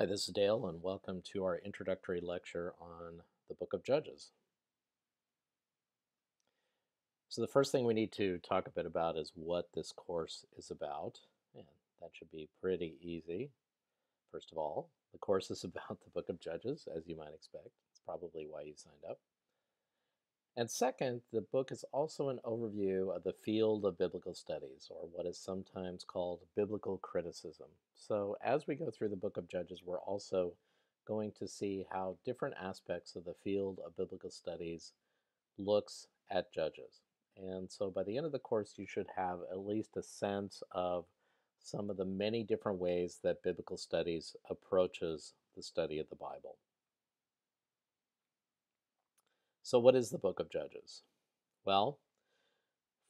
Hi, this is Dale, and welcome to our introductory lecture on the book of Judges. So, the first thing we need to talk a bit about is what this course is about, and that should be pretty easy. First of all, the course is about the book of Judges, as you might expect. It's probably why you signed up. And second, the book is also an overview of the field of biblical studies, or what is sometimes called biblical criticism. So, as we go through the book of Judges, we're also going to see how different aspects of the field of biblical studies looks at Judges. And so, by the end of the course, you should have at least a sense of some of the many different ways that biblical studies approaches the study of the Bible. So, what is the book of Judges? Well,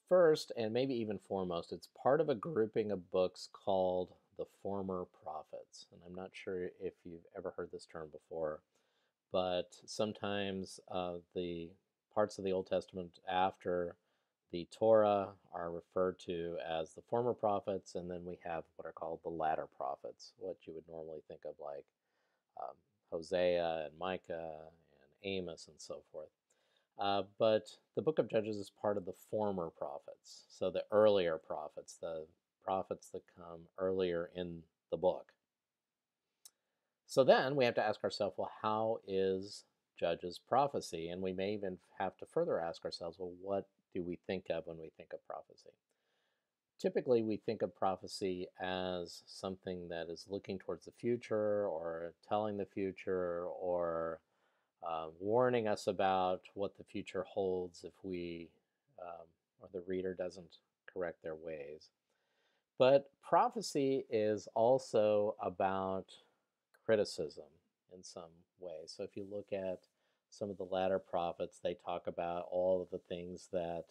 first, and maybe even foremost, it's part of a grouping of books called the Former Prophets. And I'm not sure if you've ever heard this term before, but sometimes uh, the parts of the Old Testament after the Torah are referred to as the former prophets, and then we have what are called the latter prophets, what you would normally think of like um, Hosea and Micah and Amos and so forth. Uh, but the book of Judges is part of the former prophets, so the earlier prophets, the prophets that come earlier in the book. So then we have to ask ourselves, well, how is Judges prophecy? And we may even have to further ask ourselves, well, what do we think of when we think of prophecy? Typically, we think of prophecy as something that is looking towards the future or telling the future or uh, warning us about what the future holds if we um, or the reader doesn't correct their ways. But prophecy is also about criticism in some way. So if you look at some of the latter prophets, they talk about all of the things that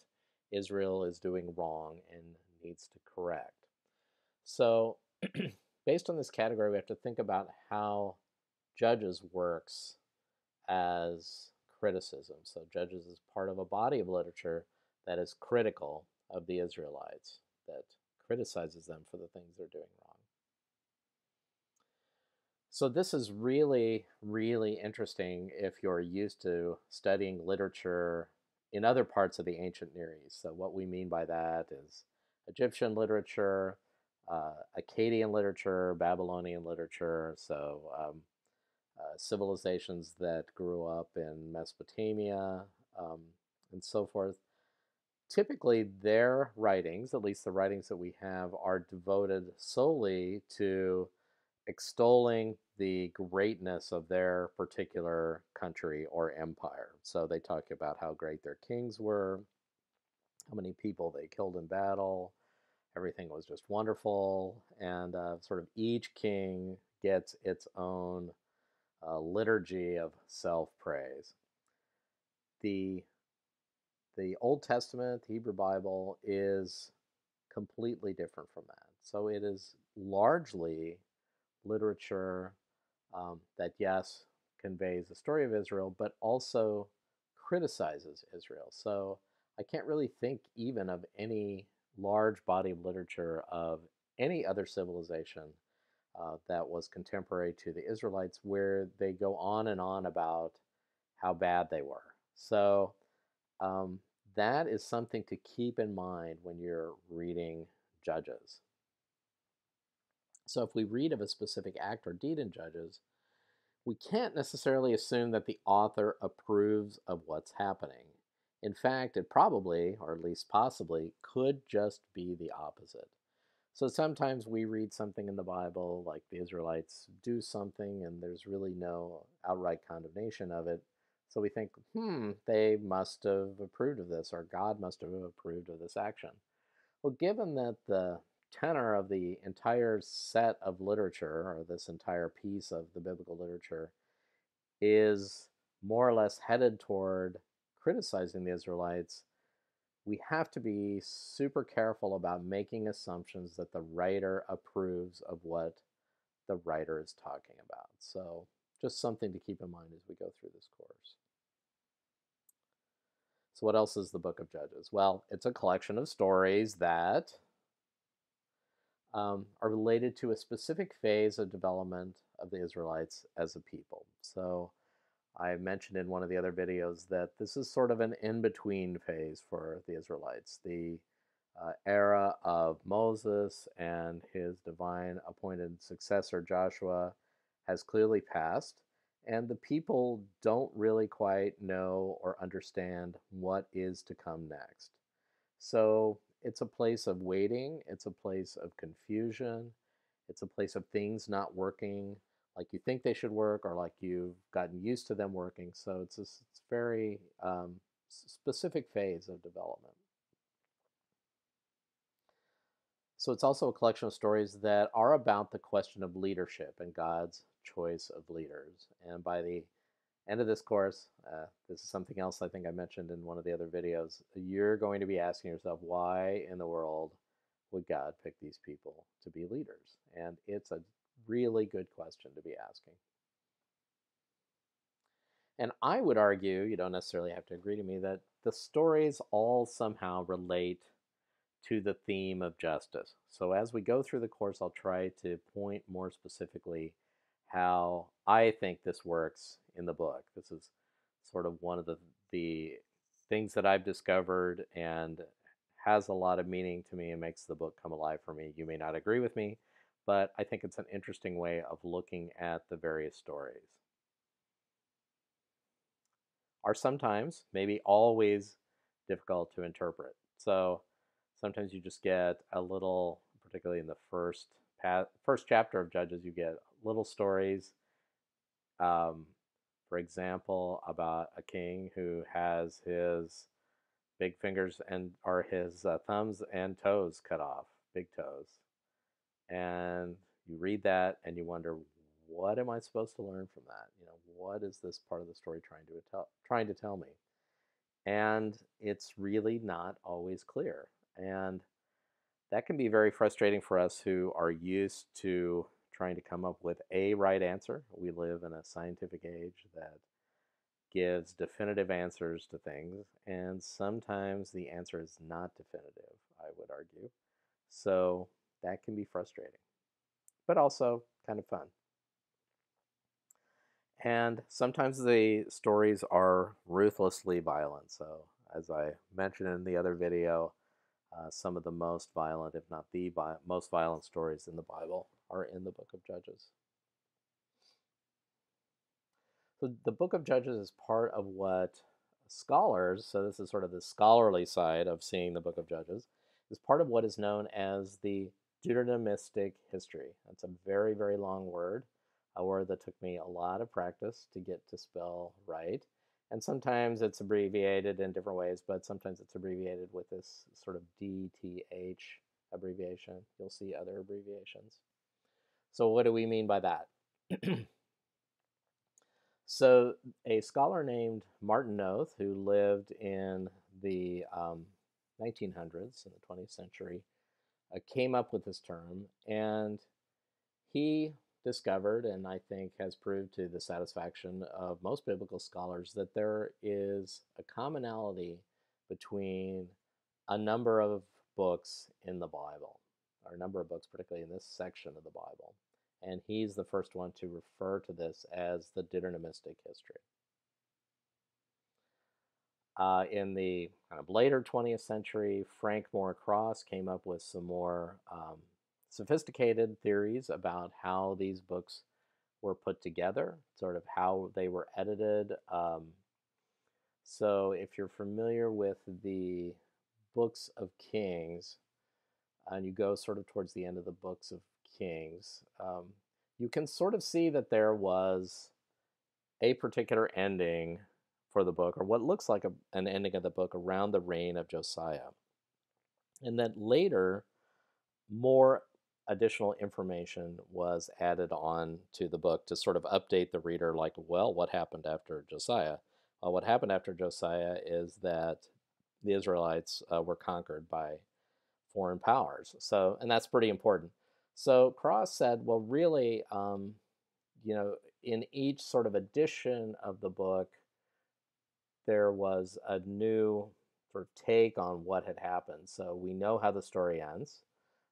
Israel is doing wrong and needs to correct. So, based on this category, we have to think about how Judges works as criticism. So, Judges is part of a body of literature that is critical of the Israelites, that criticizes them for the things they're doing wrong. So this is really, really interesting if you're used to studying literature in other parts of the ancient Near East. So what we mean by that is Egyptian literature, uh, Akkadian literature, Babylonian literature, so um, uh, civilizations that grew up in Mesopotamia um, and so forth. Typically, their writings, at least the writings that we have, are devoted solely to extolling the greatness of their particular country or empire. So they talk about how great their kings were, how many people they killed in battle. Everything was just wonderful. And uh, sort of each king gets its own uh, liturgy of self praise. The, the Old Testament, the Hebrew Bible, is completely different from that. So it is largely literature um, that, yes, conveys the story of Israel, but also criticizes Israel. So I can't really think even of any large body of literature of any other civilization uh, that was contemporary to the Israelites where they go on and on about how bad they were. So um, that is something to keep in mind when you're reading Judges. So if we read of a specific act or deed in Judges, we can't necessarily assume that the author approves of what's happening. In fact, it probably, or at least possibly, could just be the opposite. So sometimes we read something in the Bible, like the Israelites do something, and there's really no outright condemnation of it. So we think, hmm, they must have approved of this, or God must have approved of this action. Well, given that the tenor of the entire set of literature, or this entire piece of the biblical literature, is more or less headed toward criticizing the Israelites, we have to be super careful about making assumptions that the writer approves of what the writer is talking about. So, just something to keep in mind as we go through this course. So, what else is the book of Judges? Well, it's a collection of stories that um, are related to a specific phase of development of the Israelites as a people. So I mentioned in one of the other videos that this is sort of an in between phase for the Israelites. The uh, era of Moses and his divine appointed successor Joshua has clearly passed, and the people don't really quite know or understand what is to come next. So it's a place of waiting, it's a place of confusion, it's a place of things not working like you think they should work or like you've gotten used to them working. So it's a it's very um, specific phase of development. So it's also a collection of stories that are about the question of leadership and God's choice of leaders. And by the end of this course, uh, this is something else I think I mentioned in one of the other videos. You're going to be asking yourself, why in the world would God pick these people to be leaders? And it's a really good question to be asking. And I would argue, you don't necessarily have to agree to me, that the stories all somehow relate to the theme of justice. So as we go through the course, I'll try to point more specifically how I think this works in the book. This is sort of one of the, the things that I've discovered and has a lot of meaning to me and makes the book come alive for me. You may not agree with me, but I think it's an interesting way of looking at the various stories. Are sometimes, maybe always, difficult to interpret. So sometimes you just get a little, particularly in the first first chapter of Judges, you get little stories. Um, for example, about a king who has his big fingers and or his uh, thumbs and toes cut off, big toes, and you read that and you wonder, what am I supposed to learn from that? You know, what is this part of the story trying to tell trying to tell me? And it's really not always clear. And that can be very frustrating for us who are used to trying to come up with a right answer. We live in a scientific age that gives definitive answers to things, and sometimes the answer is not definitive, I would argue. So that can be frustrating, but also kind of fun. And sometimes the stories are ruthlessly violent. So, as I mentioned in the other video, uh, some of the most violent, if not the most violent stories in the Bible, are in the book of Judges. So, the book of Judges is part of what scholars, so this is sort of the scholarly side of seeing the book of Judges, is part of what is known as the Deuteronomistic history. That's a very, very long word, a word that took me a lot of practice to get to spell right. And sometimes it's abbreviated in different ways, but sometimes it's abbreviated with this sort of DTH abbreviation. You'll see other abbreviations. So, what do we mean by that? so, a scholar named Martin Noth, who lived in the um, 1900s, in the 20th century, uh, came up with this term, and he discovered, and I think has proved to the satisfaction of most biblical scholars, that there is a commonality between a number of books in the Bible, or a number of books, particularly in this section of the Bible. And he's the first one to refer to this as the Deuteronomistic history. Uh, in the kind of later 20th century, Frank Moore Cross came up with some more um, sophisticated theories about how these books were put together, sort of how they were edited. Um, so, if you're familiar with the books of Kings, and you go sort of towards the end of the books of Kings, um, you can sort of see that there was a particular ending for the book, or what looks like a, an ending of the book around the reign of Josiah. And then later, more additional information was added on to the book to sort of update the reader, like, well, what happened after Josiah? Well, what happened after Josiah is that the Israelites uh, were conquered by foreign powers. So, and that's pretty important. So Cross said, well, really, um, you know, in each sort of edition of the book, there was a new sort of take on what had happened. So we know how the story ends,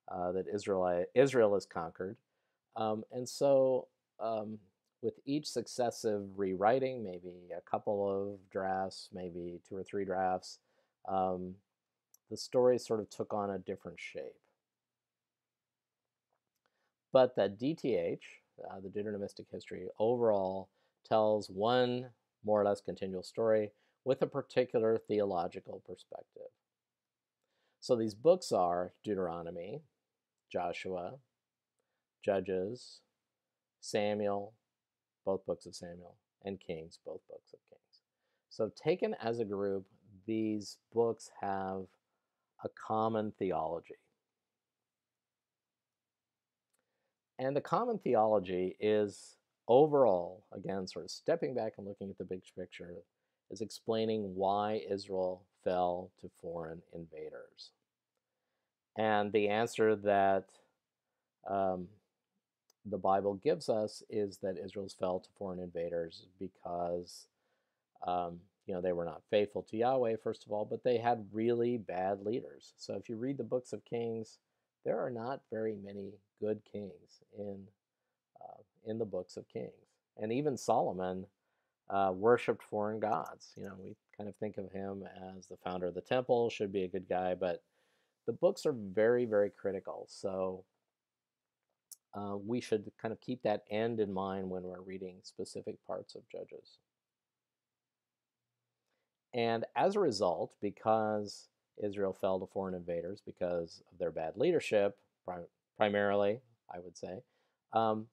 uh, that Israel Israel is conquered, um, and so um, with each successive rewriting, maybe a couple of drafts, maybe two or three drafts, um, the story sort of took on a different shape. But that DTH, uh, the Deuteronomistic history, overall tells one more or less continual story with a particular theological perspective. So these books are Deuteronomy, Joshua, Judges, Samuel, both books of Samuel, and Kings, both books of Kings. So taken as a group, these books have a common theology. And the common theology is overall, again, sort of stepping back and looking at the big picture, is explaining why Israel fell to foreign invaders. And the answer that um, the Bible gives us is that Israel's fell to foreign invaders because, um, you know, they were not faithful to Yahweh, first of all, but they had really bad leaders. So if you read the books of Kings, there are not very many good kings in uh, in the books of Kings, and even Solomon uh, worshipped foreign gods. You know, we kind of think of him as the founder of the temple, should be a good guy, but the books are very, very critical. So uh, we should kind of keep that end in mind when we're reading specific parts of Judges. And as a result, because Israel fell to foreign invaders because of their bad leadership, prim primarily, I would say, um,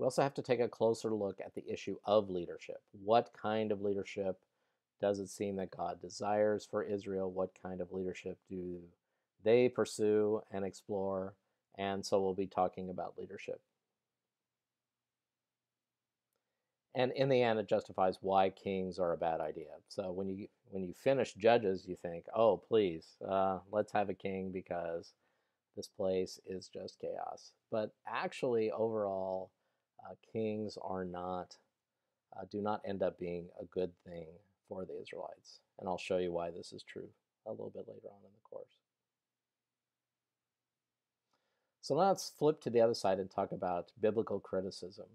we also have to take a closer look at the issue of leadership. What kind of leadership does it seem that God desires for Israel? What kind of leadership do they pursue and explore? And so we'll be talking about leadership. And in the end, it justifies why kings are a bad idea. So when you when you finish Judges, you think, oh, please, uh, let's have a king because this place is just chaos. But actually, overall, uh, kings are not, uh, do not end up being a good thing for the Israelites. And I'll show you why this is true a little bit later on in the course. So now let's flip to the other side and talk about biblical criticism.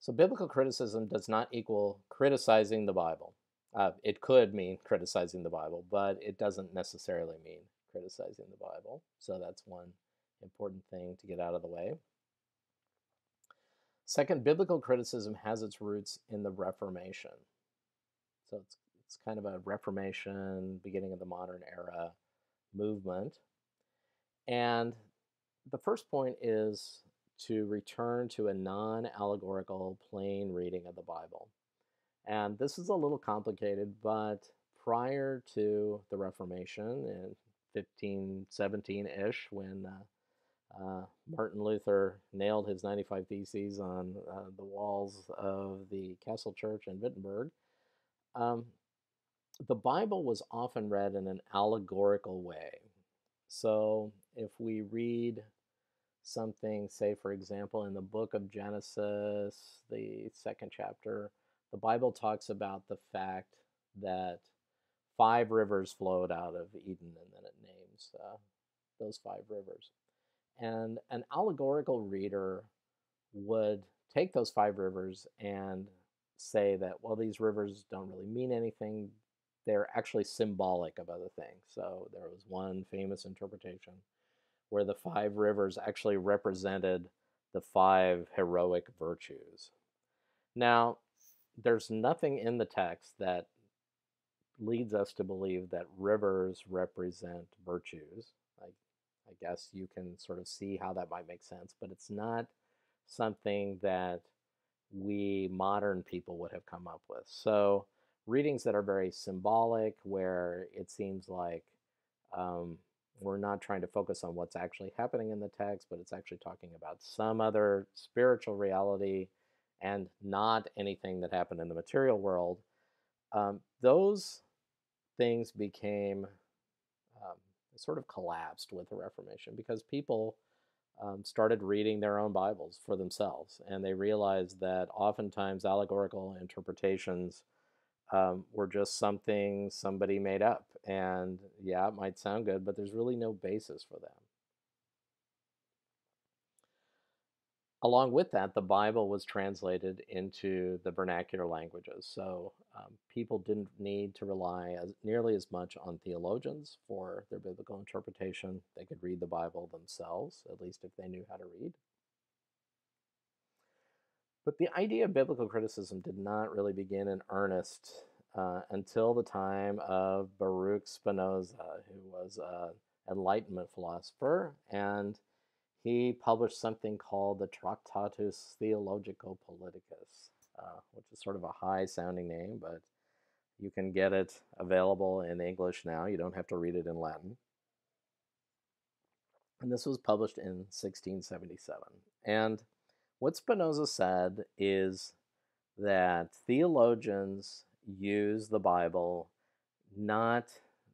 So biblical criticism does not equal criticizing the Bible. Uh, it could mean criticizing the Bible, but it doesn't necessarily mean criticizing the Bible. So that's one important thing to get out of the way. Second, biblical criticism has its roots in the Reformation. So it's, it's kind of a Reformation, beginning of the modern era movement. And the first point is to return to a non allegorical, plain reading of the Bible. And this is a little complicated, but prior to the Reformation in 1517 ish, when uh, uh, Martin Luther nailed his 95 Theses on uh, the walls of the Castle Church in Wittenberg. Um, the Bible was often read in an allegorical way. So if we read something, say, for example, in the book of Genesis, the second chapter, the Bible talks about the fact that five rivers flowed out of Eden, and then it names uh, those five rivers. And an allegorical reader would take those five rivers and say that, well, these rivers don't really mean anything. They're actually symbolic of other things. So there was one famous interpretation where the five rivers actually represented the five heroic virtues. Now, there's nothing in the text that leads us to believe that rivers represent virtues. I guess you can sort of see how that might make sense, but it's not something that we modern people would have come up with. So, readings that are very symbolic, where it seems like um, we're not trying to focus on what's actually happening in the text, but it's actually talking about some other spiritual reality and not anything that happened in the material world. Um, those things became sort of collapsed with the Reformation because people um, started reading their own Bibles for themselves, and they realized that oftentimes allegorical interpretations um, were just something somebody made up. And yeah, it might sound good, but there's really no basis for them. Along with that, the Bible was translated into the vernacular languages. So um, people didn't need to rely as, nearly as much on theologians for their biblical interpretation. They could read the Bible themselves, at least if they knew how to read. But the idea of biblical criticism did not really begin in earnest uh, until the time of Baruch Spinoza, who was an Enlightenment philosopher, and he published something called the Tractatus Theologico Politicus, uh, which is sort of a high sounding name, but you can get it available in English now. You don't have to read it in Latin. And this was published in 1677. And what Spinoza said is that theologians use the Bible not,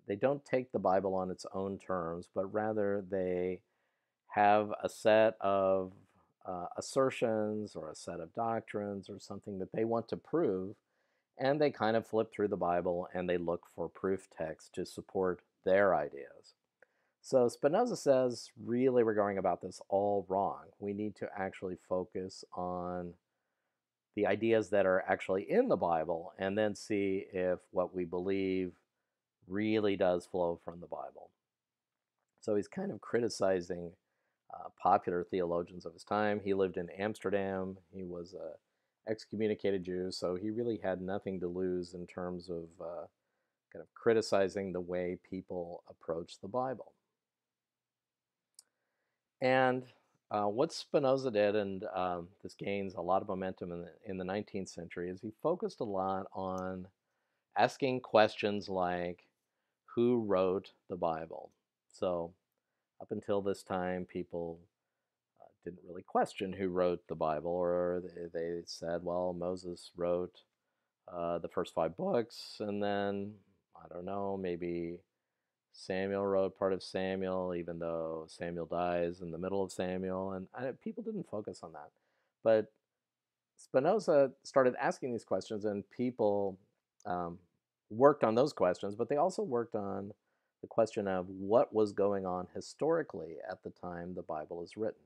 they don't take the Bible on its own terms, but rather they have a set of uh, assertions or a set of doctrines or something that they want to prove, and they kind of flip through the Bible and they look for proof text to support their ideas. So Spinoza says, really, we're going about this all wrong. We need to actually focus on the ideas that are actually in the Bible and then see if what we believe really does flow from the Bible. So he's kind of criticizing uh, popular theologians of his time. He lived in Amsterdam. He was a excommunicated Jew, so he really had nothing to lose in terms of uh, kind of criticizing the way people approach the Bible. And uh, what Spinoza did, and um, this gains a lot of momentum in the, in the 19th century, is he focused a lot on asking questions like, who wrote the Bible? So up until this time, people uh, didn't really question who wrote the Bible, or they, they said, well, Moses wrote uh, the first five books, and then, I don't know, maybe Samuel wrote part of Samuel, even though Samuel dies in the middle of Samuel, and I, people didn't focus on that. But Spinoza started asking these questions, and people um, worked on those questions, but they also worked on the question of what was going on historically at the time the Bible is written.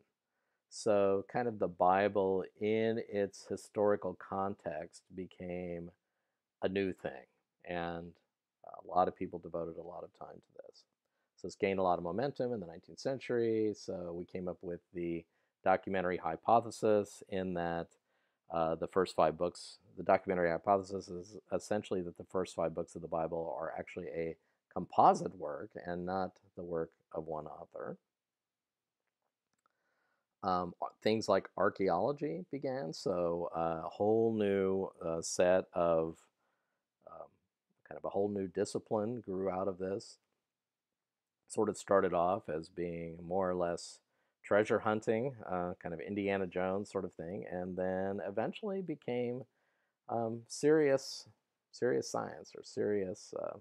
So, kind of the Bible in its historical context became a new thing. And a lot of people devoted a lot of time to this. So, it's gained a lot of momentum in the 19th century. So, we came up with the documentary hypothesis in that uh, the first five books, the documentary hypothesis is essentially that the first five books of the Bible are actually a composite work and not the work of one author. Um, things like archaeology began, so uh, a whole new uh, set of um, kind of a whole new discipline grew out of this. Sort of started off as being more or less treasure hunting, uh, kind of Indiana Jones sort of thing, and then eventually became um, serious, serious science or serious uh,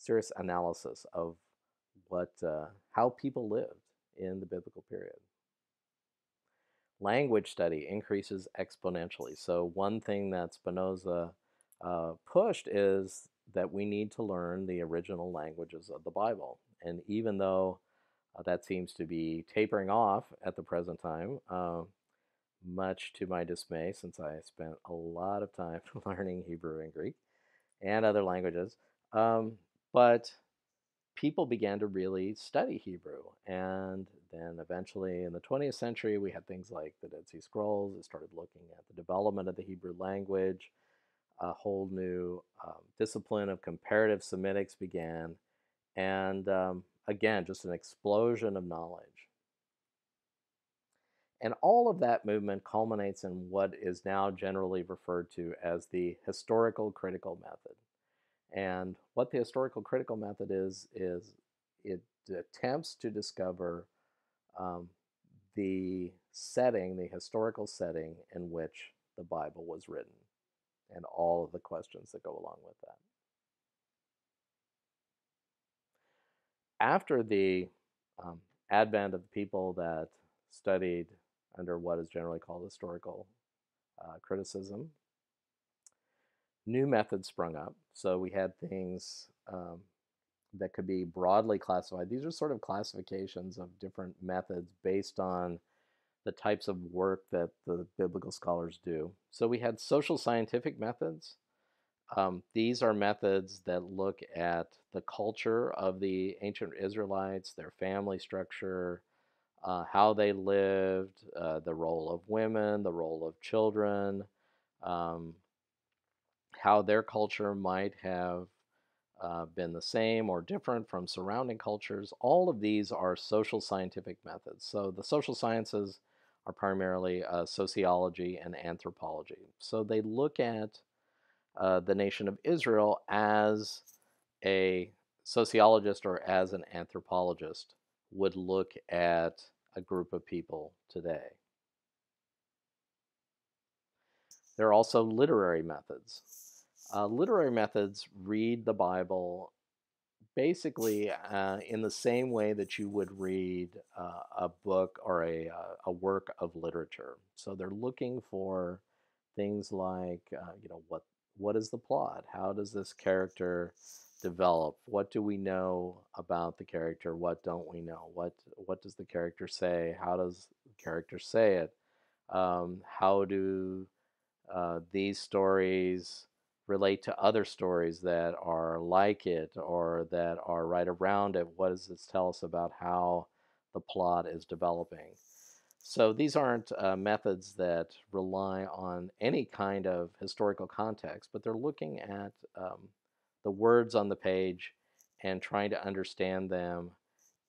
serious analysis of what uh, how people lived in the biblical period. Language study increases exponentially. So one thing that Spinoza uh, pushed is that we need to learn the original languages of the Bible. And even though uh, that seems to be tapering off at the present time, uh, much to my dismay, since I spent a lot of time learning Hebrew and Greek and other languages, um, but people began to really study Hebrew. And then eventually in the 20th century, we had things like the Dead Sea Scrolls that started looking at the development of the Hebrew language. A whole new um, discipline of comparative Semitics began. And um, again, just an explosion of knowledge. And all of that movement culminates in what is now generally referred to as the historical critical method. And what the historical critical method is, is it attempts to discover um, the setting, the historical setting in which the Bible was written, and all of the questions that go along with that. After the um, advent of people that studied under what is generally called historical uh, criticism, new methods sprung up. So we had things um, that could be broadly classified. These are sort of classifications of different methods based on the types of work that the biblical scholars do. So we had social scientific methods. Um, these are methods that look at the culture of the ancient Israelites, their family structure, uh, how they lived, uh, the role of women, the role of children, um, how their culture might have uh, been the same or different from surrounding cultures. All of these are social scientific methods. So the social sciences are primarily uh, sociology and anthropology. So they look at uh, the nation of Israel as a sociologist or as an anthropologist would look at a group of people today. There are also literary methods. Uh, literary methods read the Bible basically uh, in the same way that you would read uh, a book or a, uh, a work of literature. So they're looking for things like, uh, you know, what what is the plot? How does this character develop? What do we know about the character? What don't we know? What what does the character say? How does the character say it? Um, how do uh, these stories relate to other stories that are like it or that are right around it? What does this tell us about how the plot is developing? So these aren't uh, methods that rely on any kind of historical context, but they're looking at um, the words on the page and trying to understand them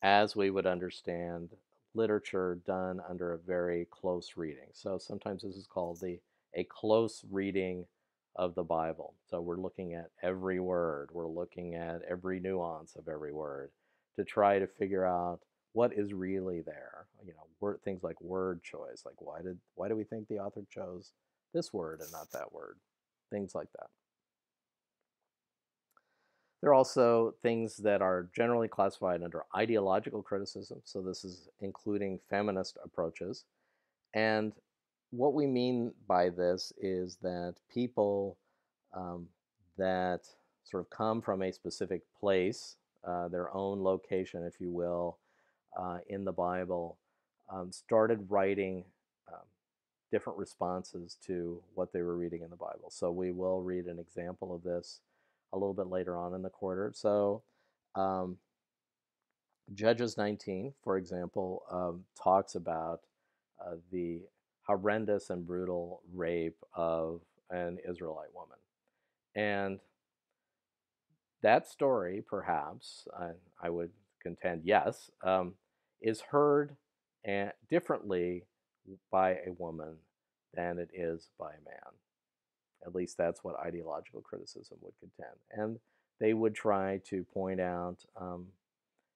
as we would understand literature done under a very close reading. So sometimes this is called the a close reading of the Bible. So we're looking at every word, we're looking at every nuance of every word to try to figure out what is really there. You know, word, things like word choice, like why did why do we think the author chose this word and not that word? Things like that. There are also things that are generally classified under ideological criticism. So this is including feminist approaches. And what we mean by this is that people um, that sort of come from a specific place, uh, their own location, if you will, uh, in the Bible, um, started writing um, different responses to what they were reading in the Bible. So we will read an example of this a little bit later on in the quarter. So um, Judges 19, for example, um, talks about uh, the horrendous and brutal rape of an Israelite woman. And that story, perhaps, I, I would contend, yes, um, is heard and differently by a woman than it is by a man. At least that's what ideological criticism would contend. And they would try to point out um,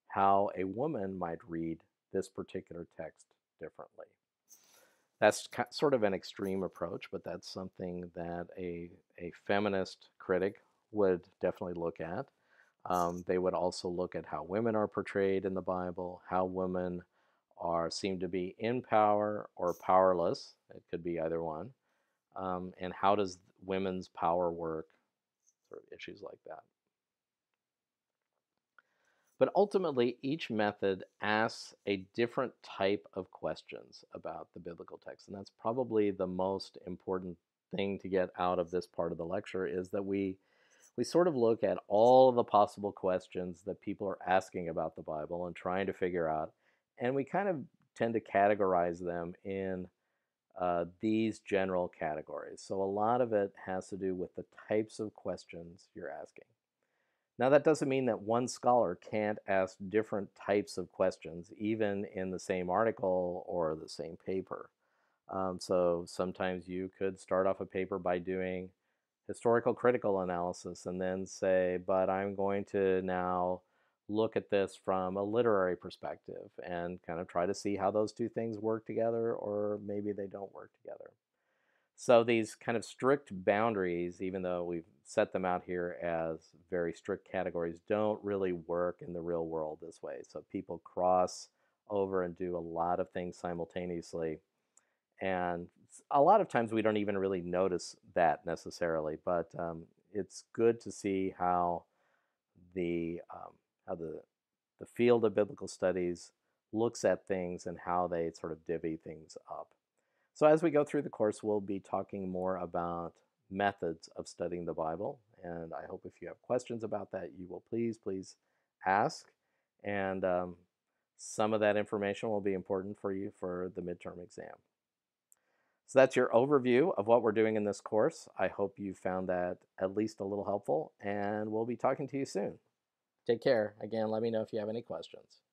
how a woman might read this particular text differently. That's sort of an extreme approach, but that's something that a, a feminist critic would definitely look at. Um, they would also look at how women are portrayed in the Bible, how women are seem to be in power or powerless. It could be either one. Um, and how does women's power work? Sort of issues like that. But ultimately, each method asks a different type of questions about the biblical text. And that's probably the most important thing to get out of this part of the lecture is that we we sort of look at all of the possible questions that people are asking about the Bible and trying to figure out, and we kind of tend to categorize them in uh, these general categories. So a lot of it has to do with the types of questions you're asking. Now, that doesn't mean that one scholar can't ask different types of questions, even in the same article or the same paper. Um, so sometimes you could start off a paper by doing historical critical analysis and then say, but I'm going to now look at this from a literary perspective and kind of try to see how those two things work together or maybe they don't work together. So these kind of strict boundaries, even though we've set them out here as very strict categories, don't really work in the real world this way. So people cross over and do a lot of things simultaneously. And a lot of times we don't even really notice that necessarily, but um, it's good to see how the um, how the the field of biblical studies looks at things and how they sort of divvy things up. So, as we go through the course, we'll be talking more about methods of studying the Bible. And I hope if you have questions about that, you will please, please ask. And um, some of that information will be important for you for the midterm exam. So that's your overview of what we're doing in this course. I hope you found that at least a little helpful, and we'll be talking to you soon. Take care. Again, let me know if you have any questions.